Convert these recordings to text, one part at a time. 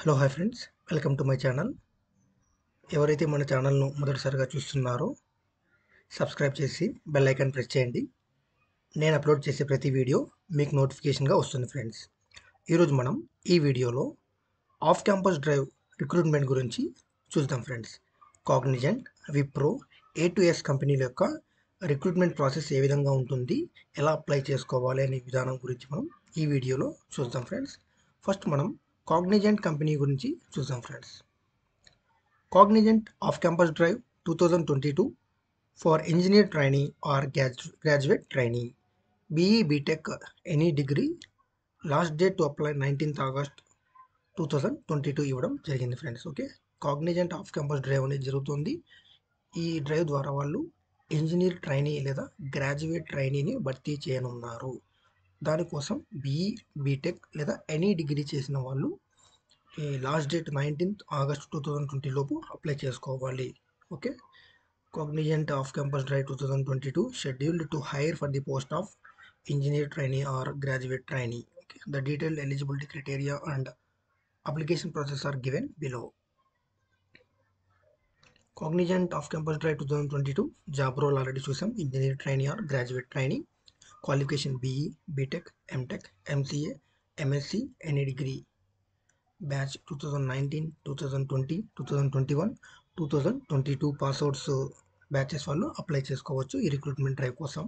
Hello hi friends. Welcome to my channel. ఎవరైతే మన ఛానల్ను మొదటిసారిగా చూస్తున్నారో సబ్స్క్రైబ్ చేసి బెల్ ఐకాన్ ప్రెస్ చేయండి. నేను అప్లోడ్ చేసే ప్రతి వీడియో మీకు నోటిఫికేషన్గా వస్తుంది ఫ్రెండ్స్. ఈరోజు మనం ఈ వీడియోలో ఆఫ్ క్యాంపస్ డ్రైవ్ రిక్రూట్మెంట్ గురించి చూద్దాం friends. Cognizant Wipro A to yes కంపెనీల యొక్క రిక్రూట్మెంట్ ప్రాసెస్ ఏ విధంగా ఉంటుంది ఎలా అప్లై చేసుకోవాలి అనే విధానం గురించి మనం ఈ వీడియోలో చూద్దాం ఫ్రెండ్స్. ఫస్ట్ మనం కాగ్నిజెంట్ కంపెనీ గురించి చూసాం friends Cognizant off campus drive two thousand twenty two for engineer training or graduate training BE BTech any degree last date to apply nineteenth August two thousand twenty two ఇవ్వడం జరిగింది friends okay Cognizant off campus drive అనేది జరుగుతుంది. ఈ drive ద్వారా వాళ్ళు engineer trainee లేదా graduate ట్రైనీని భర్తీ చేయనున్నారు. దానికోసం బీఈ బీటెక్ లేదా ఎనీ డిగ్రీ చేసిన వాళ్ళు ఈ last date nineteenth August two thousand twenty లోపు అప్లై చేసుకోవాలి. Okay Cognizant off campus drive two thousand twenty two scheduled to hire for the post of engineer trainee or graduate trainee okay the detailed eligibility criteria and application process are given below Cognizant off campus drive two thousand twenty two job role already చూసాం engineer trainee or graduate training qualification BE BTech MTech MCA MSc any degree batch two thousand nineteen two thousand twenty two thousand twenty one two thousand twenty two passouts batches వాళ్ళు apply చేసుకోవచ్చు ఈ recruitment drive కోసం.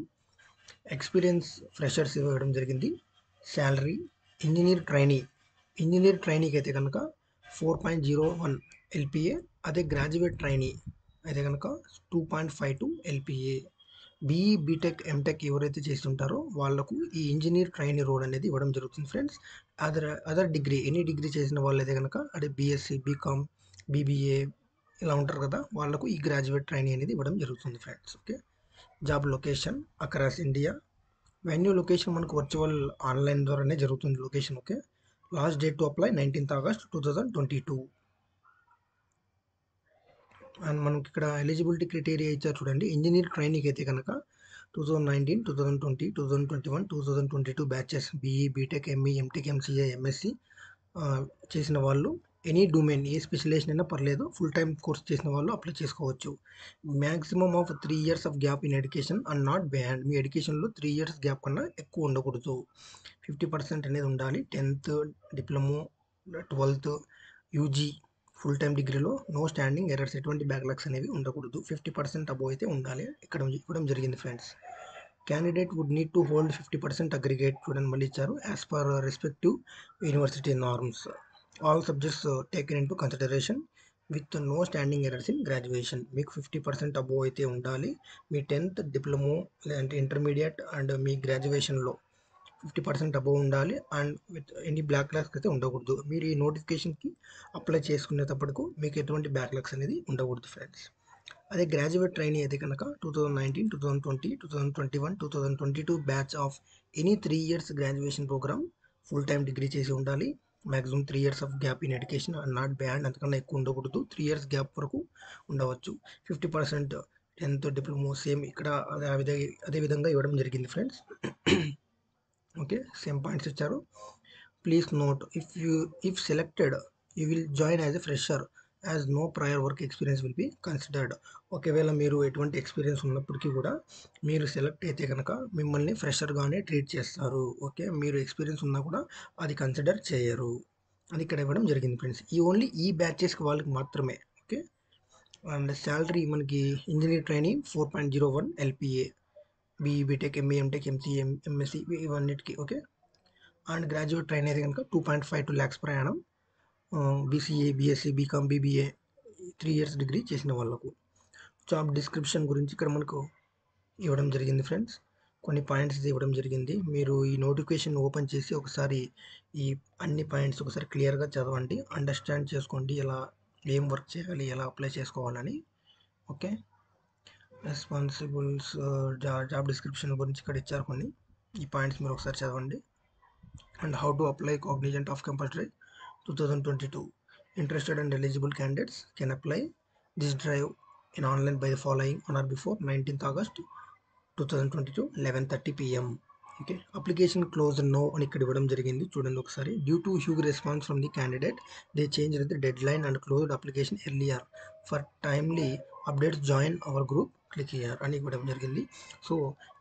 Experience freshers ఇవ్వడం జరిగింది. Salary engineer trainee engineer ట్రైనీకి అయితే కనుక four point zero one LPA అదే గ్రాడ్యుయేట్ ట్రైనీ అయితే కనుక two point five two LPA BE BTech MTech ఎవరైతే చేస్తుంటారో వాళ్ళకు ఈ ఇంజనీర్ ట్రైనీ రోడ్ అనేది ఇవ్వడం జరుగుతుంది friends other other degree any degree చేసిన వాళ్ళైతే కనుక అదే బీఎస్సీ బీకామ్ బీబీఏ ఇలా ఉంటారు కదా వాళ్ళకు ఈ గ్రాడ్యుయేట్ ట్రైనింగ్ అనేది ఇవ్వడం జరుగుతుంది friends okay? Job location across India. Venue location మనకు వర్చువల్ ఆన్లైన్ ద్వారానే జరుగుతుంది location okay? Last date to apply nineteenth August two thousand twenty two. And మనకి ఇక్కడ ఎలిజిబిలిటీ క్రైటీరియా ఇచ్చారు చూడండి ఇంజనీర్ ట్రైనింగ్ అయితే కనుక two thousand nineteen two thousand twenty two thousand twenty one two thousand twenty two batches BE BTech ME MTech MCA MSc చేసిన వాళ్ళు any domain ఏ specialization అయినా పర్లేదు ఫుల్ టైం కోర్స్ చేసిన వాళ్ళు అప్లై చేసుకోవచ్చు. Maximum of three years of gap in education and not beyond మీ ఎడ్యుకేషన్లో three years gap కన్నా ఎక్కువ ఉండకూడదు. ఫిఫ్టీ పర్సెంట్ అనేది ఉండాలి. Tenth diploma twelfth UG full time డిగ్రీలో నో స్టాండింగ్ ఎర్రర్స్ ఎటువంటి బ్యాక్లాగ్స్ అనేవి ఉండకూడదు. ఫిఫ్టీ పర్సెంట్ అబోవ్ అయితే ఉండాలి. ఇక్కడ ఇవ్వడం జరిగింది friends candidate would need to hold fifty percent aggregate చూడండి మళ్ళీ ఇచ్చారు as per respective university norms all subjects taken into consideration with no standing errors in graduation మీకు ఫిఫ్టీ పర్సెంట్ అబోవ్ అయితే ఉండాలి. మీ టెన్త్ డిప్లొమో లేదంటే ఇంటర్మీడియట్ అండ్ మీ గ్రాడ్యుయేషన్లో ఫిఫ్టీ పర్సెంట్ అబోవ్ ఉండాలి and with any block backlogs అయితే ఉండకూడదు. మీరు ఈ నోటిఫికేషన్కి అప్లై చేసుకునేటప్పటికు మీకు ఎటువంటి బ్యాక్లాగ్స్ అనేది ఉండకూడదు ఫ్రెండ్స్. అదే గ్రాడ్యుయేట్ ట్రైనీ అయితే కనుక two thousand nineteen two thousand twenty two thousand twenty one two thousand twenty two batch of any three years graduation program full time degree చేసి ఉండాలి. Maximum three years of gap in education and not beyond అంతకన్నా ఎక్కువ ఉండకూడదు. Three years gap వరకు ఉండవచ్చు. Fifty percent tenth diploma same ఇక్కడ అదే అదే అదే విధంగా ఇవ్వడం జరిగింది ఫ్రెండ్స్. ఓకే సేమ్ పాయింట్స్ ఇచ్చారు. Please note if you if selected you will join as a fresher as no prior work experience will be considered ఒకవేళ మీరు ఎటువంటి ఎక్స్పీరియన్స్ ఉన్నప్పటికీ కూడా మీరు సెలెక్ట్ అయితే కనుక మిమ్మల్ని ఫ్రెషర్గానే ట్రీట్ చేస్తారు. ఓకే మీరు ఎక్స్పీరియన్స్ ఉన్నా కూడా అది కన్సిడర్ చేయరు. అది ఇక్కడ ఇవ్వడం జరిగింది ఫ్రెండ్స్ ఈ ఓన్లీ ఈ బ్యాచెస్కి వాళ్ళకి మాత్రమే ఓకే? అండ్ శాలరీ మనకి engineer training four point zero one LPA BE BTech MA MTech MC MSc ఇవన్నిటికీ ఓకే అండ్ గ్రాడ్యుయేట్ ట్రైన్ అయితే కనుక two point five two lakhs ప్రయాణం BCA BSc BCom BBA three years degree చేసిన వాళ్ళకు. Job description గురించి ఇక్కడ మనకు ఇవ్వడం జరిగింది ఫ్రెండ్స్ కొన్ని పాయింట్స్ ఇవ్వడం జరిగింది. మీరు ఈ నోటిఫికేషన్ ఓపెన్ చేసి ఒకసారి ఈ అన్ని పాయింట్స్ ఒకసారి క్లియర్గా చదవండి. అండర్స్టాండ్ చేసుకోండి ఎలా ఏం వర్క్ చేయాలి ఎలా అప్లై చేసుకోవాలని ఓకే రెస్పాన్సిబుల్స్ జాబ్ డిస్క్రిప్షన్ గురించి ఇక్కడ ఇచ్చారు కొన్ని. ఈ పాయింట్స్ మీరు ఒకసారి చదవండి. And how to apply Cognizant off compulsory two thousand twenty two. Interested and eligible candidates can apply this drive in online by the following on or before nineteenth August two thousand twenty two eleven thirty PM okay application close no అని ఇక్కడ ఇవ్వడం జరిగింది. చూడండి ఒకసారి. Due to huge response from the candidate they change the deadline and closed application earlier for timely updates join our group click here అని ఇవ్వడం జరిగింది. So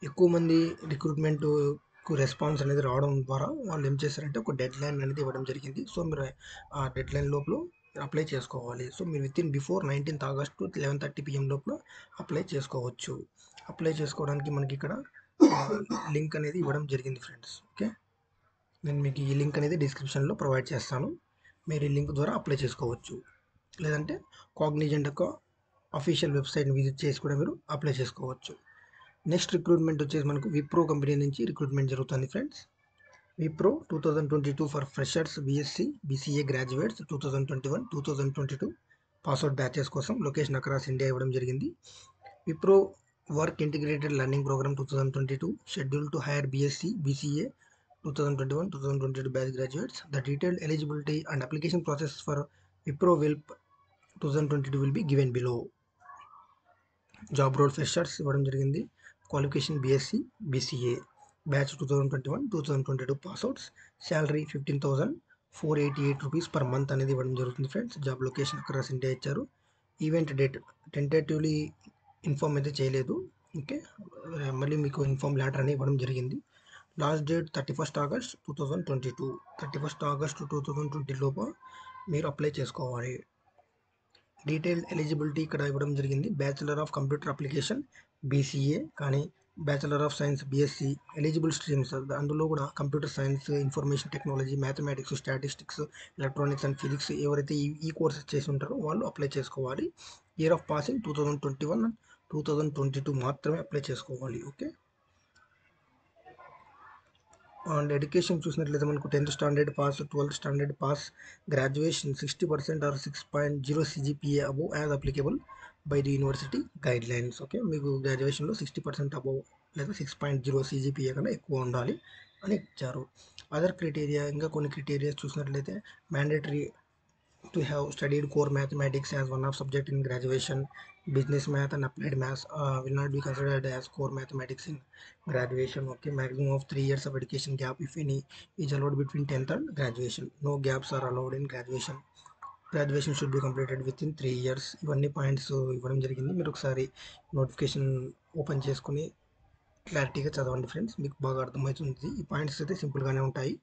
ఎక్కువ మంది రిక్రూట్మెంట్ రెస్పాన్స్ అనేది రావడం ద్వారా వాళ్ళు ఏం చేశారంటే ఒక డెడ్ లైన్ అనేది ఇవ్వడం జరిగింది. సో మీరు ఆ డెడ్ లైన్ లోపల అప్లై చేసుకోవాలి. సో మీరు within before nineteenth August eleven thirty PM లోపల అప్లై చేసుకోవచ్చు. అప్లై చేసుకోవడానికి మనకి ఇక్కడ లింక్ అనేది ఇవ్వడం జరిగింది ఫ్రెండ్స్ ఓకే నేను మీకు ఈ లింక్ అనేది డిస్క్రిప్షన్లో ప్రొవైడ్ చేస్తాను. మీరు ఈ లింక్ ద్వారా అప్లై చేసుకోవచ్చు. లేదంటే కాగ్నిజెంట్ యొక్క అఫీషియల్ వెబ్సైట్ని విజిట్ చేసి కూడా మీరు అప్లై చేసుకోవచ్చు. నెక్స్ట్ రిక్రూట్మెంట్ వచ్చేసి మనకు విప్రో కంపెనీ నుంచి రిక్రూట్మెంట్ జరుగుతుంది friends. Wipro two thousand twenty two for freshers BSc BCA graduates two thousand twenty one two thousand twenty two passout batches కోసం లొకేషన్ అక్రాస్ ఇండియా ఇవ్వడం జరిగింది. Wipro work integrated learning program two thousand twenty two schedule to hire BSc BCA two thousand twenty one two thousand twenty two batch graduates the detailed eligibility and application process for Wipro WILP two thousand twenty two will be given below job role freshers ఇవ్వడం జరిగింది. Qualification BSc BCA. Batch two thousand twenty one two thousand twenty two passouts. Salary fifteen thousand four eighty eight rupees per month అనేది ఇవ్వడం జరుగుతుంది friends. Job location అక్కడ India ఇచ్చారు. Event date tentatively inform అయితే చేయలేదు. Okay? మళ్ళీ మీకు inform letter అనేది ఇవ్వడం జరిగింది. Last date thirty first August two thousand twenty two. Thirty first August two thousand twenty లోపు మీరు అప్లై చేసుకోవాలి. డీటెయిల్ ఎలిజిబిలిటీ ఇక్కడ ఇవ్వడం జరిగింది. Bachelor of computer application BCA కానీ bachelor of science BSc eligible streams అందులో కూడా computer science information technology mathematics statistics electronics and physics ఎవరైతే ఈ ఈ కోర్సెస్ చేసి ఉంటారో వాళ్ళు అప్లై చేసుకోవాలి. Year of passing two thousand twenty one two thousand twenty two మాత్రమే అప్లై చేసుకోవాలి. ఓకే అండ్ ఎడ్యుకేషన్ చూసినట్లయితే మనకు tenth standard pass twelfth standard pass graduation sixty percent or six point zero CGPA above as applicable by the university guidelines okay? మీకు గ్రాడ్యుయేషన్లో sixty percent above లేదా six point zero CGPA కన్నా ఎక్కువ ఉండాలి అని ఇచ్చారు. అదర్ క్రైటీరియా ఇంకా కొన్ని క్రైటీరియాస్ చూసినట్లయితే mandatory to have studied core mathematics as one of subject in graduation business math and applied maths uh, will not be considered as core mathematics in graduation okay maximum of three years of education gap if any is allowed between 10th and graduation no gaps are allowed in graduation graduation should be completed within three years ఇవన్నీ points ఇవ్వడం జరిగింది మీరు ఒకసారి notification open చేసుకుని క్లారిటీగా చదవండి friends మీకు బాగా అర్థమవుతుంది ఈ పాయింట్స్ అయితే సింపుల్గానే ఉంటాయి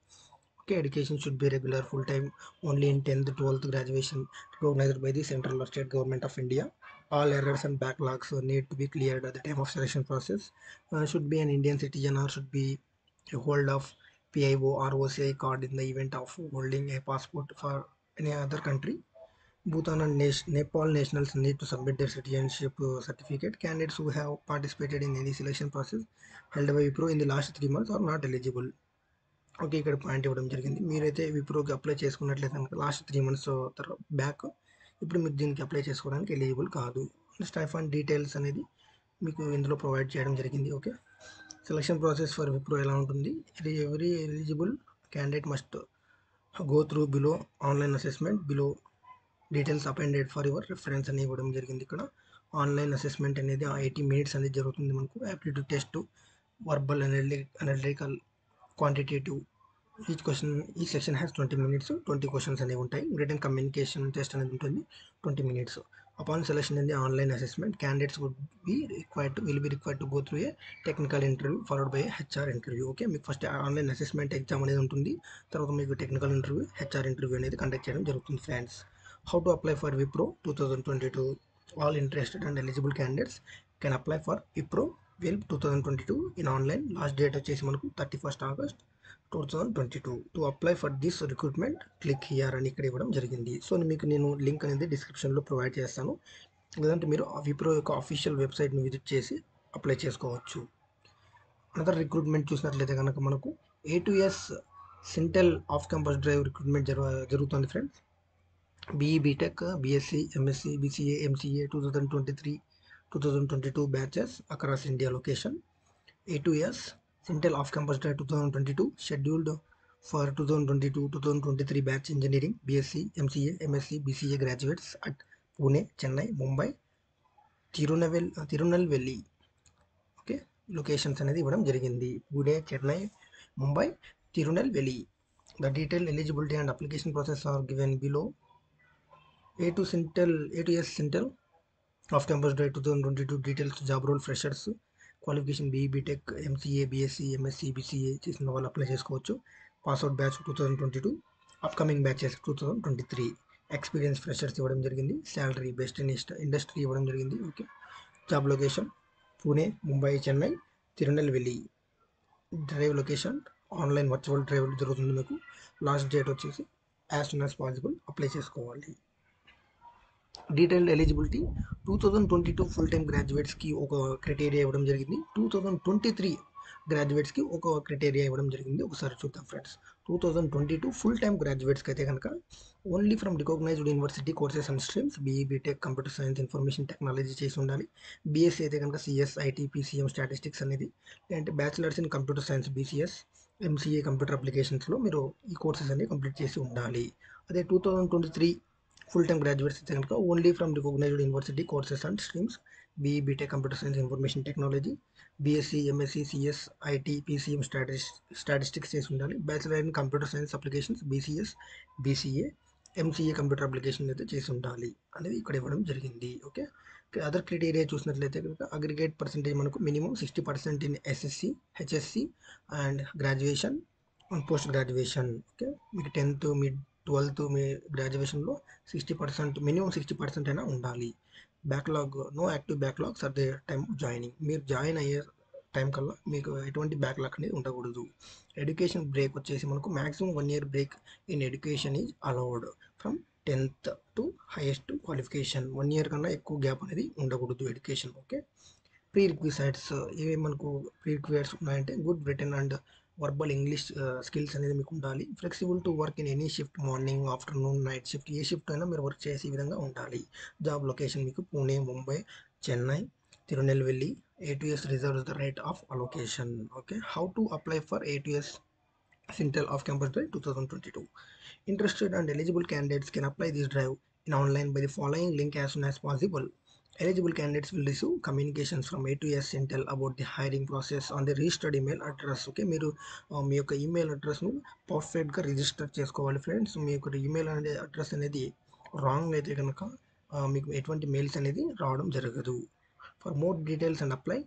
Education should be regular full-time only in 10th 12th graduation recognized by the central or state government of India. All errors and backlogs need to be cleared at the time of selection process. Uh, should be an Indian citizen or should be a hold of PIO or OCI card in the event of holding a passport for any other country. Bhutan and Nepal nationals need to submit their citizenship uh, certificate. Candidates who have participated in any selection process held by Wipro in the last three months are not eligible. Okay ఇక్కడ point ఇవ్వడం జరిగింది. మీరైతే విప్రోకి apply చేసుకున్నట్లయితే కనుక last three months తర్వాత back ఇప్పుడు మీరు దీనికి అప్లై చేసుకోవడానికి ఎలిజిబుల్ కాదు. స్టైఫాన్ డీటెయిల్స్ అనేది మీకు ఇందులో ప్రొవైడ్ చేయడం జరిగింది. Okay? Selection process for Wipro ఎలా ఉంటుంది? Every eligible candidate must go through below online assessment below details appended for your reference అని ఇవ్వడం జరిగింది ఇక్కడ. ఆన్లైన్ అసెస్మెంట్ అనేది ఎయిటీ మినిట్స్ అనేది జరుగుతుంది మనకు. Aptitude test verbal analytical quantitative each question ఈ section has twenty minutes twenty questions అనేవి ఉంటాయి. రిటర్న్ కమ్యూనికేషన్ టెస్ట్ అనేది ఉంటుంది. ట్వంటీ మినిట్స్ అపాన్ సెలెక్షన్ అనేది online assessment candidates would be required to will be required to go through a technical interview followed by HR interview okay మీకు first online assessment exam అనేది ఉంటుంది. తర్వాత మీకు technical interview HR interview అనేది conduct చేయడం జరుగుతుంది friends how to apply for Wipro two thousand twenty two all interested and eligible candidates can apply for Wipro will two thousand twenty two in online. Last date వచ్చేసి మనకు thirty first August two thousand twenty two. To apply for this recruitment click here అని ఇక్కడ ఇవ్వడం జరిగింది. So మీకు నేను link అనేది డిస్క్రిప్షన్లో ప్రొవైడ్ చేస్తాను. లేదంటే మీరు విప్రో యొక్క అఫీషియల్ వెబ్సైట్ని విజిట్ చేసి అప్లై చేసుకోవచ్చు. అనదర్ రిక్రూట్మెంట్ చూసినట్లయితే కనుక మనకు Atos Syntel off campus drive recruitment జరు జరుగుతుంది friends. BE BTech BSc MSc BCA MCA two thousand twenty three two thousand twenty two batches across India location Atos Syntel off campus two thousand twenty two scheduled for two thousand twenty two two thousand twenty three batch engineering BSc MCA MSc BCA graduates at Pune Chennai Mumbai Tirunelveli Tirunelveli okay locations అనేది ఇవ్వడం జరిగింది Pune Chennai Mumbai Tirunelveli the detail eligibility and application process are given below Atos Syntel Atos Syntel off campus drive two thousand twenty two details job role freshers qualification BE BTech MCA BSc MSc BCA చేసిన వాళ్ళు apply చేసుకోవచ్చు. Passout batch two thousand twenty two upcoming batches two thousand twenty three experience freshers ఇవ్వడం జరిగింది. Salary best in industry ఇవ్వడం జరిగింది. Okay job location Pune Mumbai Chennai Tirunelveli drive location online virtual drive జరుగుతుంది మీకు. Last date వచ్చేసి as soon as possible apply చేసుకోవాలి. Detailed eligibility two thousand twenty two full time గ్రాడ్యుయేట్స్కి ఒక criteria ఇవ్వడం జరిగింది. Two thousand twenty three గ్రాడ్యుయేట్స్కి ఒక criteria ఇవ్వడం జరిగింది. ఒకసారి చూద్దాం friends. Two thousand twenty two full time గ్రాడ్యుయేట్స్కి అయితే కనుక only from recognised university courses and streams BE BTech computer science information technology చేసి ఉండాలి. బీఎస్సీ అయితే కనుక సిఎస్ ఐటీ పీసీఎం స్టాటిస్టిక్స్ అనేది లేదంటే bachelors in computer science BCS MCA computer అప్లికేషన్స్లో మీరు ఈ కోర్సెస్ అన్ని కంప్లీట్ చేసి ఉండాలి. అదే two thousand twenty three full time graduates అయితే కనుక only from recognised university courses and streams BE BTech computer science information technology BSc MSc CS IT PCM statistics statistics చేసి ఉండాలి. Bachelor in computer science applications BCS BCA MCA computer application అయితే చేసి ఉండాలి అనేది ఇక్కడ ఇవ్వడం జరిగింది. ఓకే అదర్ క్రైటీరియా చూసినట్లయితే కనుక అగ్రిగేట్ పర్సెంటేజ్ మనకు minimum sixty percent in SSC HSC and graduation and post graduation okay మీకు టెన్త్ మిడ్ ట్వెల్త్ మీ గ్రాడ్యుయేషన్లో sixty percent minimum sixty percent అయినా ఉండాలి. Backlog no active backlogs at the time of joining. మీరు join అయ్యే time కల్లా మీకు ఎటువంటి backlog అనేది ఉండకూడదు. ఎడ్యుకేషన్ బ్రేక్ వచ్చేసి మనకు maximum one year break in education is allowed. From tenth to highest qualification. One year కన్నా ఎక్కువ గ్యాప్ అనేది ఉండకూడదు ఎడ్యుకేషన్ ఓకే? ప్రీ రిక్విసైడ్స్ ఏవి మనకు ప్రీ రిక్వైర్స్ ఉన్నాయంటే good written and verbal English skills అనేది మీకు ఉండాలి flexible to work in any shift morning afternoon night shift A shift అయినా మీరు వర్క్ చేసే విధంగా ఉండాలి. జాబ్ లొకేషన్ మీకు Pune Mumbai Chennai Tirunelveli ATS reserves the right of allocation okay how to apply for ATS Syntel off campus drive two thousand twenty two interested and eligible candidates can apply this drive in online by the following link as soon as possible Eligible candidates will receive communications from A2S Intel about the hiring process on the registered email address. Okay మీరు మీ యొక్క email అడ్రస్ను పర్ఫెక్ట్గా register చేసుకోవాలి friends మీ యొక్క email అనే address అనేది wrong అయితే కనుక మీకు ఎటువంటి మెయిల్స్ అనేది రావడం జరగదు. For more details and apply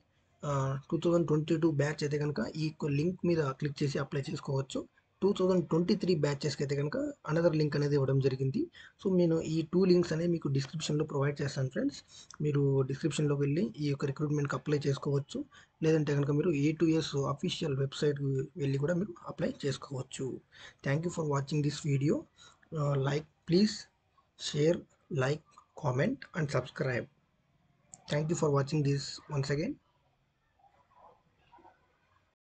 two thousand twenty two batch అయితే కనుక ఈ లింక్ మీద క్లిక్ చేసి అప్లై చేసుకోవచ్చు. టూ థౌజండ్ ట్వంటీ త్రీ బ్యాచెస్కి అయితే కనుక అనదర్ లింక్ అనేది ఇవ్వడం జరిగింది. సో నేను ఈ టూ లింక్స్ అనేవి మీకు డిస్క్రిప్షన్లో ప్రొవైడ్ చేస్తాను ఫ్రెండ్స్ మీరు డిస్క్రిప్షన్లోకి వెళ్ళి ఈ యొక్క రిక్రూట్మెంట్కి అప్లై చేసుకోవచ్చు. లేదంటే కనుక మీరు ఏ టు ఎస్ అఫీషియల్ వెబ్సైట్కి వెళ్ళి కూడా మీరు అప్లై చేసుకోవచ్చు. Thank you for watching this video like please share like comment and subscribe thank you for watching this once again